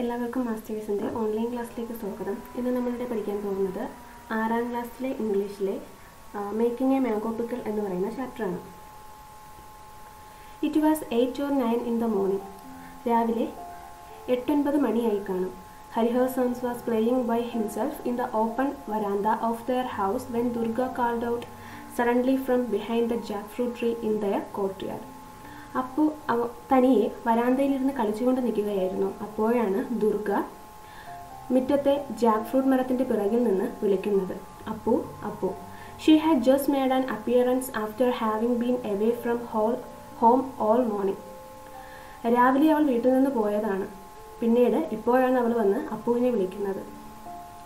എല്ലാവർക്കും മാസ്റ്റേഴ്സിന്റെ ഓൺലൈൻ ക്ലാസ്സിലേക്ക് സ്വാഗതം. ഇന്ന് നമ്മളിവിടെ പഠിക്കാൻ പോകുന്നത് ആറാം ക്ലാസ്സിലെ ഇംഗ്ലീഷിലെ മേക്കിംഗ് എ മാംഗോ എന്ന് പറയുന്ന ചാപ്റ്ററാണ് it was eight or nine in the morning രാവിലെ എട്ടൊൻപത് മണിയായി കാണും. Harihar sons was playing by himself in the open verandah of their house when Durga called out suddenly from behind the jackfruit tree in their courtyard Apu അവ തനിയെ വരാന്തയിലിരുന്ന് കളിച്ചുകൊണ്ട് നിൽക്കുകയായിരുന്നു. അപ്പോഴാണ് ദുർഗ മുറ്റത്തെ Jack fruit മരത്തിന്റെ പിറകിൽ നിന്ന് വിളിക്കുന്നത്. Apu Apu she had just made an appearance after having been away from whole home all morning രാവിലെ അവൾ വീട്ടിൽ നിന്ന് പോയതാണ്. പിന്നീട് ഇപ്പോഴാണ് അവൾ വന്ന് അപ്പുവിനെ വിളിക്കുന്നത്.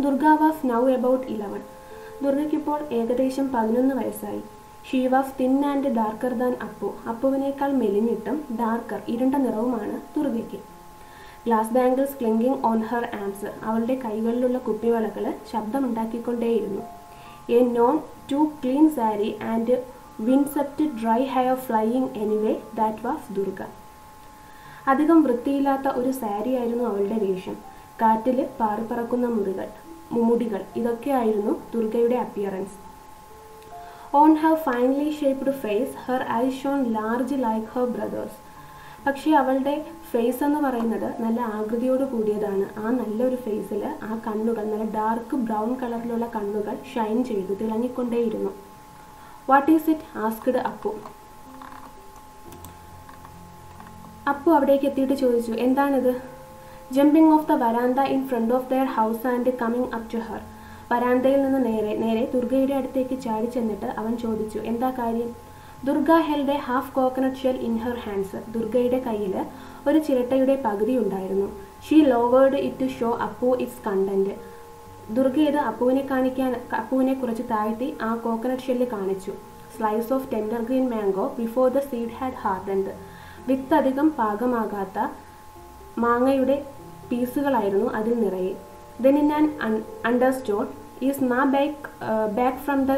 Durga was now about eleven ദുർഗയ്ക്കിപ്പോൾ ഏകദേശം പതിനൊന്ന് വയസ്സായി. She was thin and darker than Apu അപ്പുവിനേക്കാൾ മെലിഞ്ഞിട്ടും ഡാർക്കർ ഇരുണ്ട നിറവുമാണ് ദുർഗയ്ക്ക് glass bangles clinking on her arms അവളുടെ കൈകളിലുള്ള കുപ്പിവളകൾ ശബ്ദമുണ്ടാക്കിക്കൊണ്ടേയിരുന്നു. A none too clean sari and വിൻസെപ്റ്റ് dry hair flying anyway that was Durga. അധികം വൃത്തിയില്ലാത്ത ഒരു സാരിയായിരുന്നു അവളുടെ വേഷം. കാറ്റിൽ പാറിപ്പറക്കുന്ന മുറികൾ മുടികൾ ഇതൊക്കെയായിരുന്നു ദുർഗയുടെ appearance on her finely shaped face her eye shone large like her brother's പക്ഷേ അവളുടെ ഫേസ് എന്ന് പറയുന്നത് നല്ല ആകൃതിയോട് കൂടിയതാണ്. ആ നല്ലൊരു ഫേസിൽ ആ കണ്ണുകൾ നല്ല ഡാർക്ക് ബ്രൗൺ കളറിലുള്ള കണ്ണുകൾ ഷൈൻ ചെയ്തു തിളങ്ങിക്കൊണ്ടേയിരുന്നു. What is it asked Apu. Apu അവിടേക്ക് എത്തിയിട്ട് ചോദിച്ചു എന്താണിത്? Jumping off the verandah in front of their house and coming up to her വരാന്തയിൽ നിന്ന് നേരെ നേരെ ദുർഗയുടെ അടുത്തേക്ക് ചാടി ചെന്നിട്ട് അവൻ ചോദിച്ചു എന്താ കാര്യം? Durga held a half coconut shell in her hands ദുർഗയുടെ കയ്യിൽ ഒരു ചിരട്ടയുടെ പകുതി ഉണ്ടായിരുന്നു. She lowered it to show Apu its content. Durga ഇത് അപ്പുവിനെ കാണിക്കാൻ അപ്പുവിനെ കുറച്ച് താഴ്ത്തി ആ കോക്കനട്ട് ഷെല്ല് കാണിച്ചു. Slice of tender green mango before the seed had hardened വിത്ത് അധികം പാകമാകാത്ത മാങ്ങയുടെ പീസുകളായിരുന്നു അതിൽ നിറയെ. Then in an undertone is ma back back from the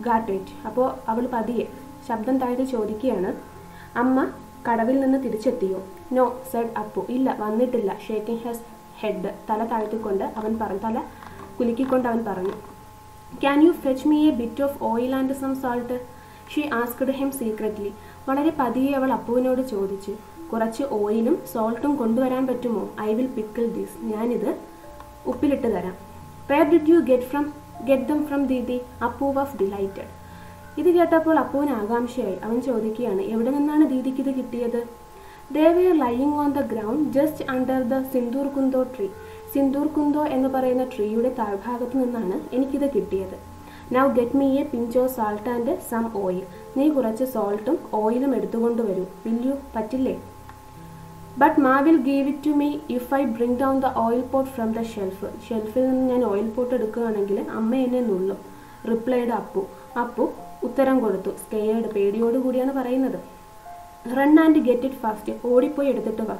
ഗാർട്ടേജ് അപ്പോൾ അവൾ പതിയെ ശബ്ദം താഴ്ത്തി ചോദിക്കുകയാണ് അമ്മ കടവിൽ നിന്ന് തിരിച്ചെത്തിയോ? നോ സെഡ് അപ്പു ഇല്ല വന്നിട്ടില്ല. ഷേക്കിംഗ് ഹെസ് ഹെഡ് തല താഴ്ത്തിക്കൊണ്ട് അവൻ പറഞ്ഞു തല കുലുക്കിക്കൊണ്ട് അവൻ പറഞ്ഞു can you fetch me a bit of oil and some salt she asked him secretly വളരെ പതിയെ അവൾ അപ്പുവിനോട് ചോദിച്ചു കുറച്ച് ഓയിലും സോൾട്ടും കൊണ്ടുവരാൻ പറ്റുമോ? ഐ വിൽ പിക്കിൾ ദിസ് ഞാനിത് ഉപ്പിലിട്ട് തരാം. Where did you get from get them from Didi Apu was delighted ഇത് കേട്ടപ്പോൾ അപ്പുവിന് ആകാംക്ഷയായി. അവൻ ചോദിക്കുകയാണ് എവിടെ നിന്നാണ് ദീദിക്ക് ഇത് കിട്ടിയത്? They were lying on the ground just under the sindur kunto tree sindur kunto എന്ന് പറയുന്ന ട്രീയുടെ താഴ്ഭാഗത്ത് നിന്നാണ് എനിക്കിത് കിട്ടിയത്. Now get me a pinch pinch salt and some oil നീ കുറച്ച് സോൾട്ടും ഓയിലും എടുത്തുകൊണ്ട് വരൂ. വില്യു പറ്റില്ലേ? But ma will give it to me if I bring down the oil pot from the shelf ഷെൽഫിൽ നിന്ന് ഞാൻ ഓയിൽ പോട്ട് എടുക്കുകയാണെങ്കിൽ അമ്മ എന്നെ നുള്ളും. റിപ്ലൈഡ് അപ്പു. അപ്പു ഉത്തരം കൊടുത്തു. സ്കെയർഡ് പേടിയോടുകൂടിയാണ് പറയുന്നത്. Run and get it fast ഓടിപ്പോയി എടുത്തിട്ട് വാ.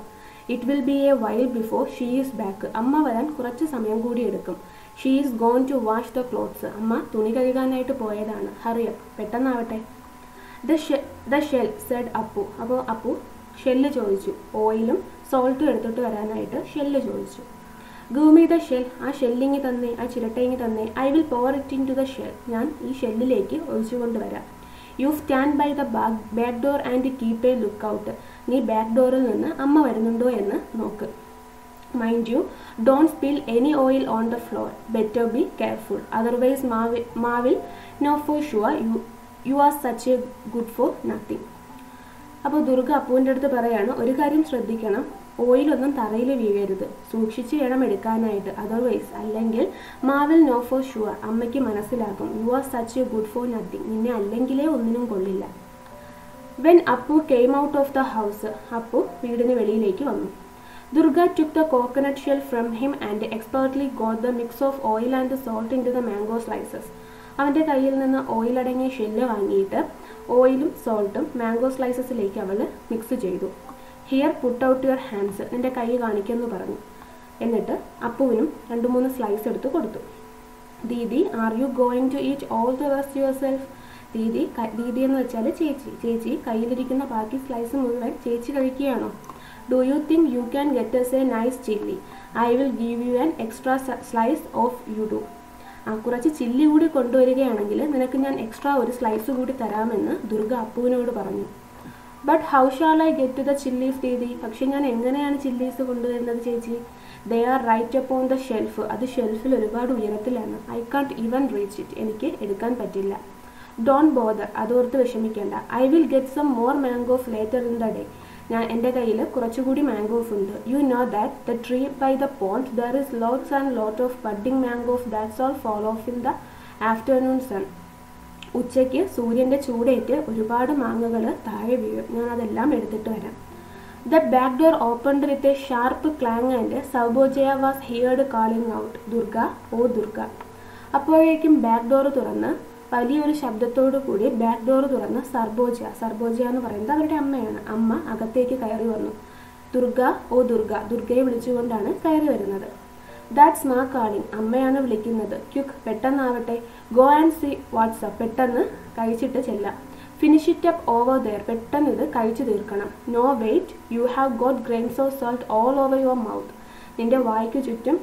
It will be a while before she is back അമ്മ വരാൻ കുറച്ച് സമയം കൂടി എടുക്കും. She is gone to wash the clothes അമ്മ തുണി കഴുകാനായിട്ട് പോയതാണ്. Hurry up പെട്ടെന്നാവട്ടെ. The shell said Apu. അപ്പോൾ അപ്പു ഷെല്ല് ചോദിച്ചു. ഓയിലും സോൾട്ടും എടുത്തിട്ട് വരാനായിട്ട് ഷെല്ല് ചോദിച്ചു. ഗൂമി ദ ഷെൽ ആ ഷെല്ലിങ് തന്നെ ആ ചിരട്ടയിങ് തന്നെ I will pour it into the shell ഞാൻ ഈ ഷെല്ലിലേക്ക് ഒഴിച്ചു കൊണ്ടുവരാം you stand by the back door and keep a look out നീ ബാക്ക് ഡോറിൽ നിന്ന് അമ്മ വരുന്നുണ്ടോ എന്ന് നോക്ക്. Mind you don't spill any oil on the floor better be careful otherwise ma will ma will know for sure you you are such a good for nothing അപ്പോൾ ദുർഗ അപ്പുവിന്റെ അടുത്ത് പറയാണ് ഒരു കാര്യം ശ്രദ്ധിക്കണം. ഓയിലൊന്നും തറയിൽ വീഴരുത്. സൂക്ഷിച്ച് വേണം എടുക്കാനായിട്ട്. അതർവൈസ് അല്ലെങ്കിൽ മാവിൽ നോ ഫോർ ഷുവർ അമ്മയ്ക്ക് മനസ്സിലാകും. You are such a good for nothing നിന്നെ അല്ലെങ്കിലേ ഒന്നിനും കൊള്ളില്ല. When Apu came out of the house Apu വീടിന് വെളിയിലേക്ക് വന്നു. Durga took the coconut shell from him and expertly got the mix of oil and salt into the mango slices അവന്റെ കയ്യിൽ നിന്ന് ഓയിൽ അടങ്ങിയ ഷെല്ല് വാങ്ങിയിട്ട് ഓയിലും സോൾട്ടും മാംഗോ സ്ലൈസസിലേക്ക് അവൾ മിക്സ് ചെയ്തു. Here put out your hands നിന്റെ കൈ കാണിക്കുമെന്ന് പറഞ്ഞു. എന്നിട്ട് അപ്പുവിനും രണ്ട് മൂന്ന് സ്ലൈസ് എടുത്ത് കൊടുത്തു. Didi are you going to eat all the rest yourself Didi Didi എന്ന് വെച്ചാൽ ചേച്ചി. ചേച്ചി കയ്യിലിരിക്കുന്ന ബാക്കി സ്ലൈസ് മുഴുവൻ ചേച്ചി കഴിക്കുകയാണോ? Do you think you can get us a nice chilli I will give you an extra slice of you do കുറച്ച് chilli കൂടി കൊണ്ടുവരികയാണെങ്കിൽ നിനക്ക് ഞാൻ എക്സ്ട്രാ ഒരു സ്ലൈസ് കൂടി തരാമെന്ന് ദുർഗ അപ്പുവിനോട് പറഞ്ഞു. But how shall I get to the chillies Didi പക്ഷെ ഞാൻ എങ്ങനെയാണ് ചില്ലീസ് കൊണ്ടുവരുന്നത് ചേച്ചി? They are right upon the shelf അത് ഷെൽഫിൽ ഒരുപാട് ഉയരത്തിലാണ്. I can't even reach it എനിക്ക് എടുക്കാൻ പറ്റില്ല. ഡോൺ ബോദർ അതോർത്ത് വിഷമിക്കേണ്ട. I will get some more mangoes later in the day ഞാൻ എന്റെ കയ്യിൽ കുറച്ചുകൂടി മാംഗോസ് ഉണ്ട്. You know that the tree by the pond there is lots and lots of budding mangoes that's all fall off in the afternoon sun ഉച്ചയ്ക്ക് സൂര്യന്റെ ചൂടേറ്റ് ഒരുപാട് മാങ്ങകൾ താഴെ വീഴും. ഞാൻ അതെല്ലാം എടുത്തിട്ട് വരാം. The back door opened with a sharp clang and Sarbajaya was heard calling out Durga oh Durga. അപ്പോഴേക്കും ബാക്ക് ഡോർ തുറന്ന് വലിയൊരു ശബ്ദത്തോടു കൂടി ബാക്ക് ഡോർ തുറന്ന് സർബോജ സർബോജ എന്ന് പറയുന്നത് അവരുടെ അമ്മയാണ്. അമ്മ അകത്തേക്ക് കയറി വന്നു. ദുർഗ ഓ ദുർഗ ദുർഗയെ വിളിച്ചുകൊണ്ടാണ് കയറി വരുന്നത്. ദാറ്റ്സ് മാ കാളിംഗ് അമ്മയാണ് വിളിക്കുന്നത്. ക്യുക്ക് പെട്ടെന്നാവട്ടെ. ഗോ ആൻഡ് സി വാട്സപ്പ് പെട്ടെന്ന് കഴിച്ചിട്ട് ചെല്ലാം. Finish it up over there പെട്ടെന്ന് ഇത് കഴിച്ചു തീർക്കണം. No wait you have got grains of salt all over your mouth നിന്റെ വായ്ക്ക് ചുറ്റും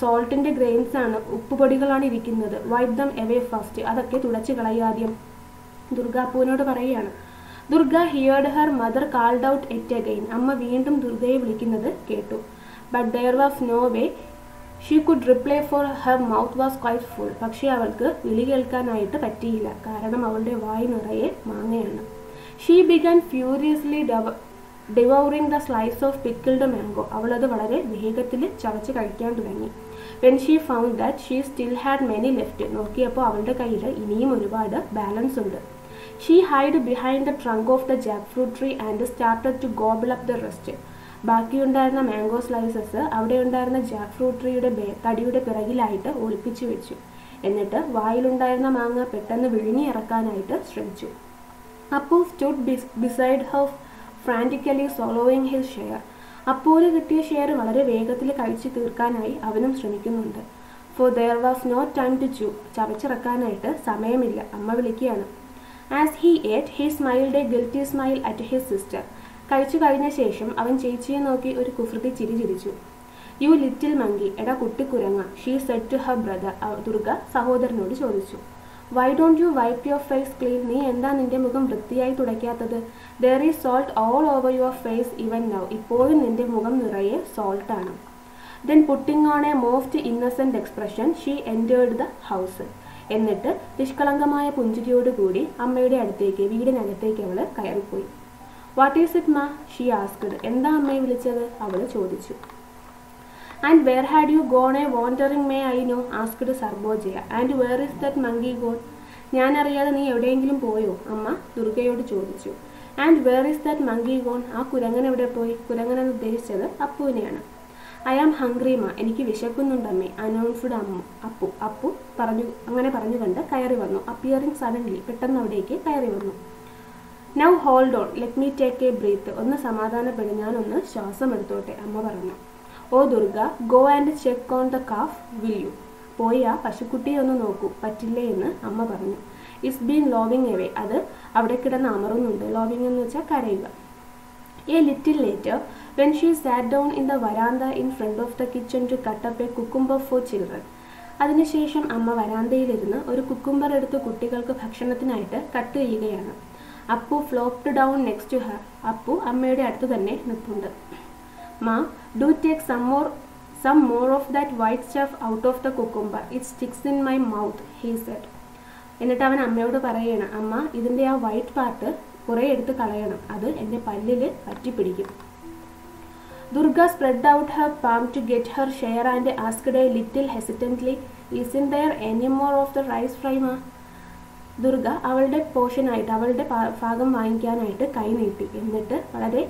സോൾട്ടിന്റെ ഗ്രെയിൻസ് ആണ് ഉപ്പുപൊടികളാണ് ഇരിക്കുന്നത്. വൈപ്പ് ദം എവേ ഫസ്റ്റ് അതൊക്കെ തുടച്ചു കളയാദ്യം ദുർഗാപ്പൂവിനോട് പറയുകയാണ്. Durga heard her mother called out yet again അമ്മ വീണ്ടും ദുർഗയെ വിളിക്കുന്നത് കേട്ടു. But there was no way she could reply for her mouth was quite full പക്ഷേ അവൾക്ക് വിളി കേൾക്കാനായിട്ട് പറ്റിയില്ല. കാരണം അവളുടെ വായ് നിറയെ മാങ്ങയാണ്. She began furiously ഡവ devouring the slice of pickled mango അവളത് വളരെ വേഗത്തിൽ ചവച്ച് കഴിക്കാൻ തുടങ്ങി. When she found that she still had many left നോക്കിയപ്പോൾ അവളുടെ കയ്യിൽ ഇനിയും ഒരുപാട് ബാലൻസ് ഉണ്ട്. She hide behind the trunk of the jackfruit tree and started to gobble up the rest ബാക്കിയുണ്ടായിരുന്ന mango slices അവിടെ ഉണ്ടായിരുന്ന ജാക്ക് ഫ്രൂട്ട് ട്രീയുടെ തടിയുടെ പിറകിലായിട്ട് ഒളിപ്പിച്ചു വെച്ചു. എന്നിട്ട് വായിലുണ്ടായിരുന്ന മാങ്ങ പെട്ടെന്ന് വിഴുങ്ങി ഇറക്കാനായിട്ട് ശ്രമിച്ചു. Apu stood beside how frantically swallowing his share അപ്പൂര് കിട്ടിയ ഷെയർ വളരെ വേഗത്തിൽ കഴിച്ചു തീർക്കാനായി അവനും ശ്രമിക്കുന്നുണ്ട്. For there was no time to chew ചവച്ചിറക്കാനായിട്ട് സമയമില്ല. അമ്മ വിളിക്കുകയാണ്. As he ate he smiled a guilty smile at his sister കഴിച്ചു കഴിഞ്ഞ ശേഷം അവൻ ചേച്ചിയെ നോക്കി ഒരു കുസൃതി ചിരി ചിരിച്ചു. യു ലിറ്റിൽ മങ്കി എടാ കുട്ടിക്കുരങ്ങ she said to her brother Durga സഹോദരനോട് ചോദിച്ചു. Why don't you wipe your face clean നീ എന്താ നിന്റെ മുഖം വൃത്തിയായി തുടയ്ക്കാത്തത്? There is salt all over your face even now ഇപ്പോഴും നിന്റെ മുഖം നിറയെ സോൾട്ടാണ് then putting on a most innocent expression she entered the house എന്നിട്ട് നിഷ്കളങ്കമായ പുഞ്ചിരിയോടുകൂടി അമ്മയുടെ അടുത്തേക്ക് വീടിനകത്തേക്ക് അവൾ കയറിപ്പോയി. What is it ma she asked എന്താ അമ്മയെ വിളിച്ചത്? അവൾ ചോദിച്ചു. And where had you gone a wandering may I know asked Sarbajaya. And where is that monkey gone ഞാൻ അറിയാതെ നീ എവിടെയെങ്കിലും പോയോ? അമ്മ ദുർഗയോട് ചോദിച്ചു. And where is that monkey gone ആ കുരങ്ങൻ എവിടെ പോയി? കുരങ്ങൻ എന്ന് ഉദ്ദേശിച്ചത് അപ്പുവിനെയാണ്. ഐ ആം ഹംഗ്രീമ എനിക്ക് വിശക്കുന്നുണ്ടമ്മേ. അനൗൺസ്ഡ് അമ്മു. അപ്പു അപ്പു പറഞ്ഞു അങ്ങനെ പറഞ്ഞു കണ്ട് കയറി വന്നു. അപ്പിയറിംഗ് സഡൻലി പെട്ടെന്ന് അവിടേക്ക് കയറി വന്നു. Now hold on let me take a breath ഒന്ന് സമാധാനപ്പെടും. ഞാനൊന്ന് ശ്വാസം എടുത്തോട്ടെ അമ്മ പറഞ്ഞു. ഓ Durga go and check on the calf will you പോയി ആ പശുക്കുട്ടിയെ ഒന്ന് നോക്കൂ. പറ്റില്ലേ എന്ന് അമ്മ പറഞ്ഞു. ഇറ്റ്സ് ബീൻ ലോവിങ് എവേ അത് അവിടെ കിടന്ന് അമറുന്നുണ്ട്. ലോവിങ് എന്ന് വെച്ചാൽ കരയുക. A little later when she sat down in the verandah in front of the kitchen to cut up a cucumber for children അതിനുശേഷം അമ്മ വരാന്തയിലിരുന്ന് ഒരു കുക്കുംബർ എടുത്ത് കുട്ടികൾക്ക് ഭക്ഷണത്തിനായിട്ട് കട്ട് ചെയ്യുകയാണ്. Apu flopped down next to her Apu അമ്മയുടെ അടുത്ത് തന്നെ നിൽപ്പുണ്ട് ma do take some more some more of that white stuff out of the cucumber it sticks in my mouth he said എന്നിട്ട് അവൻ അമ്മയോട് പറയണം അമ്മ ഇതിന്റെ ആ വൈറ്റ് പാർട്ട് കുറേ എടുത്ത് കളയണം. അത് എന്റെ പല്ലിൽ പറ്റിപ്പിടിക്കും Durga spread out her palm to get her share and asked a little hesitantly is in there any more of the rice ഫ്രൈമ Durga അവളുടെ പോർഷനായിട്ട് അവളുടെ ഭാഗം വാങ്ങിക്കാനായിട്ട് കൈ നീട്ടി. എന്നിട്ട് വളരെ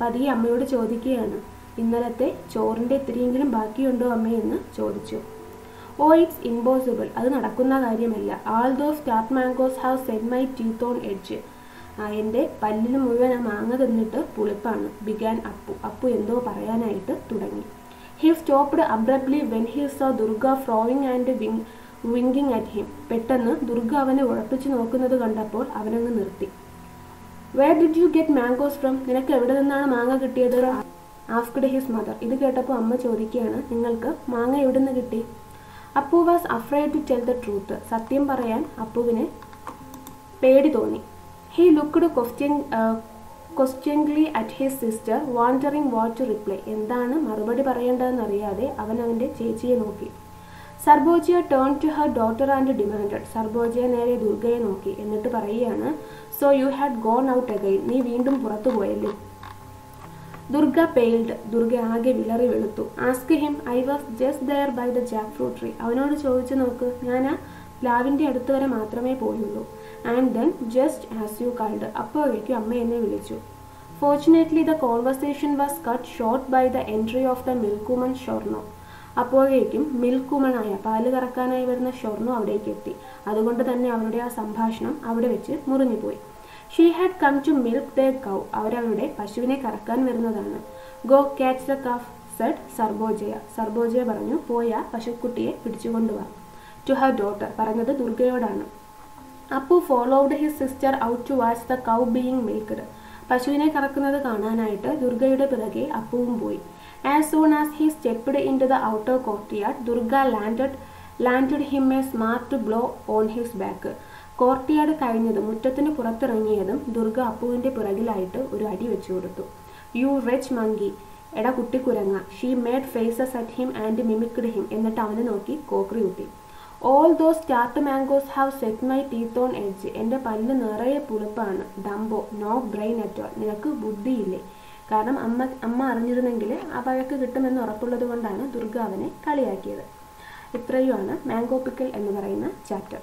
പതിയെ അമ്മയോട് ചോദിക്കുകയാണ്. ഇന്നലത്തെ ചോറിന്റെ ഇത്തിരിയെങ്കിലും ബാക്കിയുണ്ടോ അമ്മേ എന്ന് ചോദിച്ചു. Oh it's impossible. അത് നടക്കുന്ന കാര്യമല്ല. Although start mangoes have set my teeth on edge എന്റെ പല്ലിന് മുഴുവൻ ആ മാങ്ങ തിന്നിട്ട് പുളിപ്പാണ്. ബിഗാൻ അപ്പു. അപ്പു എന്തോ പറയാനായിട്ട് തുടങ്ങി. He stopped abruptly when he saw Durga frowning and wink winking at him പെട്ടെന്ന് ദുർഗ അവനെ ഉഴപ്പിച്ച് നോക്കുന്നത് കണ്ടപ്പോൾ അവനങ്ങ് നിർത്തി. Where did you get mangoes from നിനക്ക് എവിടെ നിന്നാണ് മാങ്ങ കിട്ടിയത്? Asked his mother. ഇത് കേട്ടപ്പോൾ അമ്മ ചോദിക്കുകയാണ് നിങ്ങൾക്ക് മാങ്ങ എവിടെ നിന്ന് കിട്ടി? Apu was afraid to tell the truth സത്യം പറയാൻ അപ്പുവിന് പേടി തോന്നി. He looked question questioningly at his sister wondering what to reply എന്താണ് മറുപടി പറയേണ്ടതെന്ന് അറിയാതെ അവൻ അവന്റെ ചേച്ചിയെ നോക്കി. Sarbojaya turn to her daughter and demanded Sarbojaya നേരെ ദുർഗയെ നോക്കി. എന്നിട്ട് പറയുകയാണ് so you had gone out again നീ വീണ്ടും പുറത്തു പോയല്ലോ? ദുർഗ പെയിൽഡ് ദുർഗ ആകെ വിളറി വെളുത്തു. Ask him I was just there by the jackfruit tree അവനോട് ചോദിച്ചു നോക്ക് ഞാൻ ആ പ്ലാവിന്റെ അടുത്ത് വരെ മാത്രമേ പോയുള്ളൂ. And then just as you called അപ്പോഴേക്കും അമ്മ എന്നെ വിളിച്ചു. Fortunately the conversation was cut short by the entry of the milkman Swarna അപ്പോഴേക്കും മിൽക്കുമണായ പാൽ കറക്കാനായി വരുന്ന ഷൊർണു അവിടേക്ക് എത്തി. അതുകൊണ്ട് തന്നെ അവരുടെ ആ സംഭാഷണം അവിടെ വെച്ച് മുറിഞ്ഞുപോയി. She had come to milk the cow അവരവരുടെ പശുവിനെ കറക്കാൻ വരുന്നതാണ്. Go catch the calf said Sarbojaya. Sarbojaya പറഞ്ഞു പോയ പശുക്കുട്ടിയെ പിടിച്ചുകൊണ്ടുവാ. ടു ഹർ ഡോട്ടർ പറഞ്ഞത് ദുർഗയോടാണ്. Apu followed his sister out to watch the cow being milked പശുവിനെ കറക്കുന്നത് കാണാനായിട്ട് ദുർഗയുടെ പിറകെ അപ്പുവും പോയി. As soon as he stepped into the outer courtyard, Durga landed, landed him a smart blow on his back. Back courtyard കഴിഞ്ഞതും മുറ്റത്തിന് പുറത്തിറങ്ങിയതും ദുർഗ അപ്പുവിന്റെ പിറകിലായിട്ട് ഒരു അടി വെച്ചു കൊടുത്തു. യു റിച്ച് മങ്കി എട കുട്ടിക്കുരങ്ങ she made faces at him and mimicked him എന്നിട്ട് അവനെ നോക്കി കോക്രി കൂട്ടി. All those start mangoes have set my teeth on edge എന്റെ പല്ല് നിറയെ പുളിപ്പാണ്. Dumbo no brain at all നിനക്ക് ബുദ്ധിയില്ലേ? കാരണം അമ്മ അമ്മ അറിഞ്ഞിരുന്നെങ്കിൽ ആ വഴക്ക് കിട്ടുമെന്ന് ഉറപ്പുള്ളത് കൊണ്ടാണ് ദുർഗ അവനെ കളിയാക്കിയത്. ഇത്രയുമാണ് മാംഗോ പിക്കൽ എന്ന് പറയുന്ന ചാപ്റ്റർ